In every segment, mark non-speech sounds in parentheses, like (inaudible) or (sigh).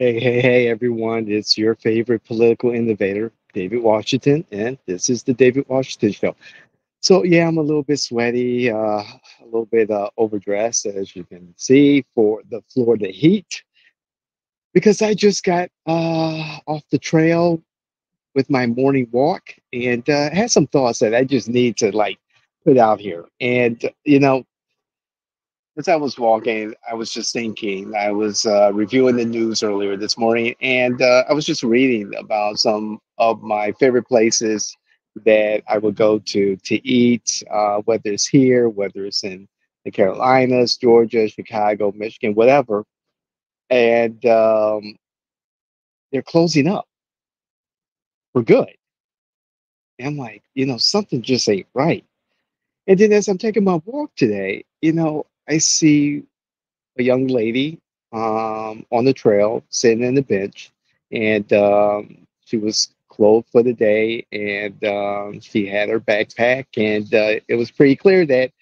Hey, hey, hey, everyone. It's your favorite political innovator, David Washington, and this is the David Washington Show. So, yeah, I'm a little bit sweaty, uh, a little bit uh, overdressed, as you can see, for the Florida heat, because I just got uh, off the trail with my morning walk and uh, had some thoughts that I just need to like put out here. And, you know, as I was walking, I was just thinking. I was uh, reviewing the news earlier this morning, and uh, I was just reading about some of my favorite places that I would go to to eat, uh, whether it's here, whether it's in the Carolinas, Georgia, Chicago, Michigan, whatever. And um, they're closing up for good. And I'm like, you know, something just ain't right. And then as I'm taking my walk today, you know, I see a young lady um, on the trail sitting in the bench, and um, she was clothed for the day, and um, she had her backpack, and uh, it was pretty clear that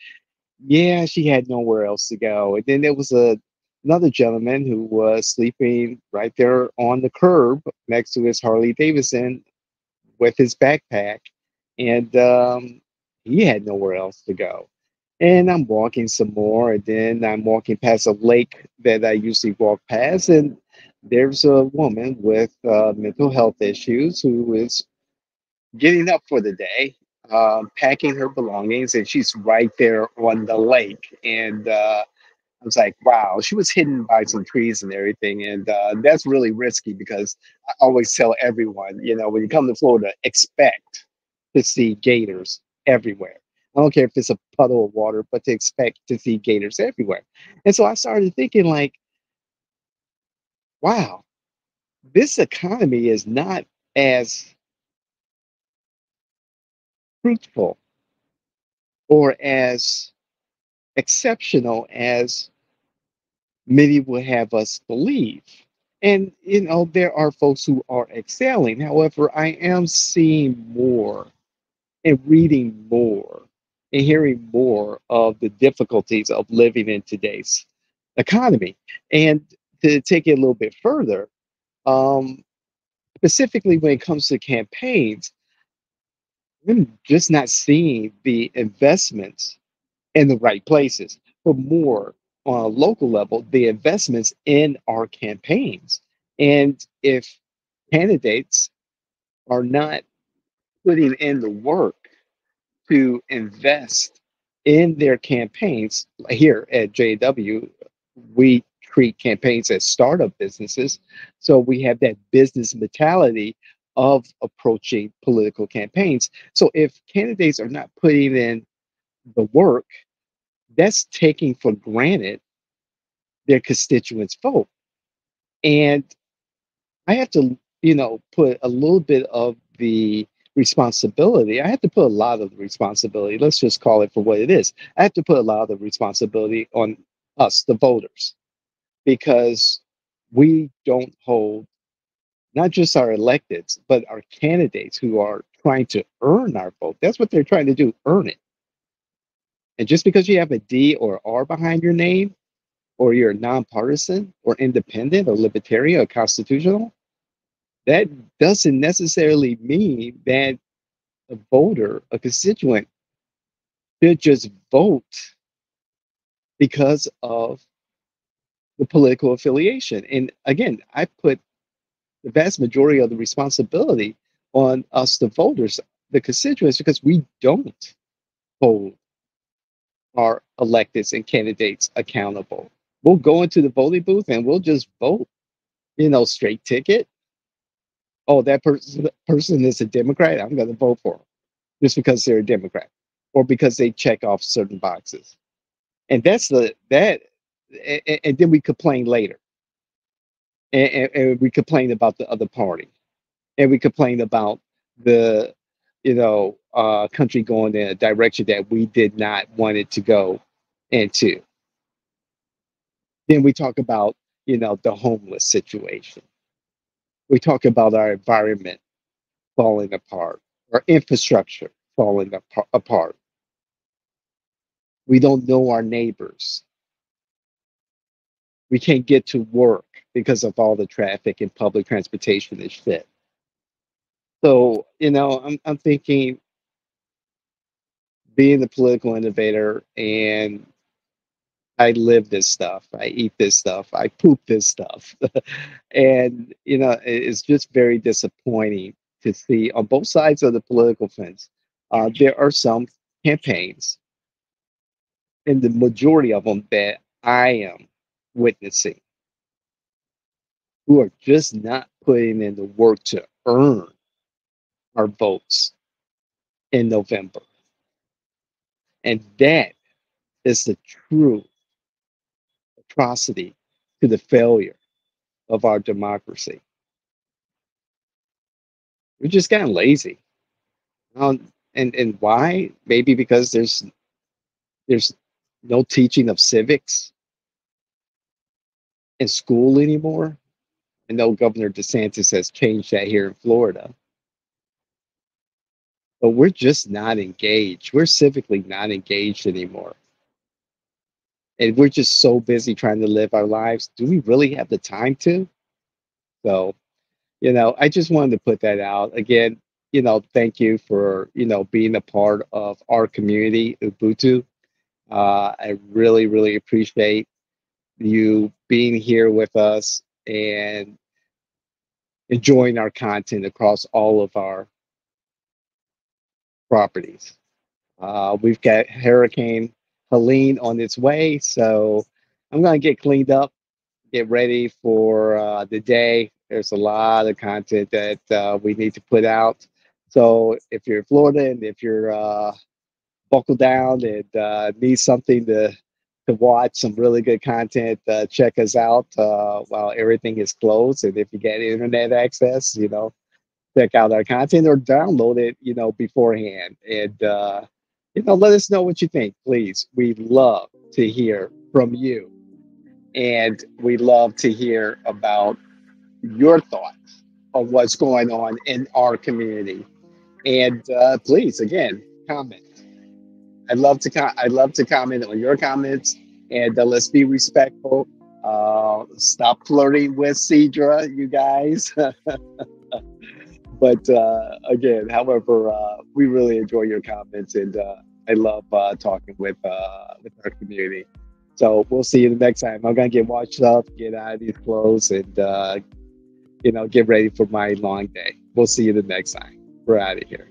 yeah, she had nowhere else to go. And then there was a another gentleman who was sleeping right there on the curb next to his Harley Davidson with his backpack, and um, he had nowhere else to go. And I'm walking some more, and then I'm walking past a lake that I usually walk past, and there's a woman with uh, mental health issues who is getting up for the day, uh, packing her belongings, and she's right there on the lake. And uh, I was like, wow, she was hidden by some trees and everything. And uh, that's really risky because I always tell everyone, you know, when you come to Florida, expect to see gators everywhere. I don't care if it's a puddle of water, but to expect to see gators everywhere. And so I started thinking, like, wow, this economy is not as fruitful or as exceptional as many would have us believe. And, you know, there are folks who are excelling. However, I am seeing more and reading more and hearing more of the difficulties of living in today's economy. And to take it a little bit further, um, specifically when it comes to campaigns, I'm just not seeing the investments in the right places, but more on a local level, the investments in our campaigns. And if candidates are not putting in the work to invest in their campaigns. Here at JW, we treat campaigns as startup businesses. So we have that business mentality of approaching political campaigns. So if candidates are not putting in the work, that's taking for granted their constituents' vote. And I have to, you know, put a little bit of the responsibility. I have to put a lot of the responsibility. Let's just call it for what it is. I have to put a lot of the responsibility on us, the voters, because we don't hold not just our electeds, but our candidates who are trying to earn our vote. That's what they're trying to do, earn it. And just because you have a D or R behind your name, or you're nonpartisan or independent or libertarian or constitutional, that doesn't necessarily mean that a voter, a constituent, should just vote because of the political affiliation. And again, I put the vast majority of the responsibility on us, the voters, the constituents, because we don't hold our electeds and candidates accountable. We'll go into the voting booth and we'll just vote, you know, straight ticket oh, that person person is a Democrat, I'm going to vote for them just because they're a Democrat or because they check off certain boxes. And that's the that, and, and then we complain later, and, and, and we complain about the other party, and we complain about the you know uh, country going in a direction that we did not want it to go into. Then we talk about you know the homeless situation we talk about our environment falling apart, our infrastructure falling apart. We don't know our neighbors. We can't get to work because of all the traffic and public transportation is shit. So, you know, I'm, I'm thinking being the political innovator and I live this stuff. I eat this stuff. I poop this stuff. (laughs) and, you know, it's just very disappointing to see on both sides of the political fence. Uh, there are some campaigns, and the majority of them that I am witnessing, who are just not putting in the work to earn our votes in November. And that is the true atrocity to the failure of our democracy. We're just of lazy. Um, and and why? Maybe because there's there's no teaching of civics in school anymore. I know Governor DeSantis has changed that here in Florida. But we're just not engaged. We're civically not engaged anymore and we're just so busy trying to live our lives. Do we really have the time to? So, you know, I just wanted to put that out again. You know, thank you for you know being a part of our community, Ubuntu. Uh, I really, really appreciate you being here with us and enjoying our content across all of our properties. Uh, we've got Hurricane Helene on its way. So I'm going to get cleaned up, get ready for uh, the day. There's a lot of content that uh, we need to put out. So if you're in Florida and if you're uh, buckled down and uh, need something to to watch some really good content, uh, check us out while everything is closed. And if you get internet access, you know, check out our content or download it, you know, beforehand. And uh, you know, let us know what you think, please. We love to hear from you. And we love to hear about your thoughts of what's going on in our community. And uh, please, again, comment. I'd love to. Com- I'd love to comment on your comments, and uh, let's be respectful. Uh, stop flirting with Cedra, you guys. (laughs) but uh, again, however, uh, we really enjoy your comments, and uh, I love uh, talking with uh, with our community. So we'll see you the next time. I'm gonna get washed up, get out of these clothes, and uh, you know get ready for my long day. We'll see you the next time. We're out of here.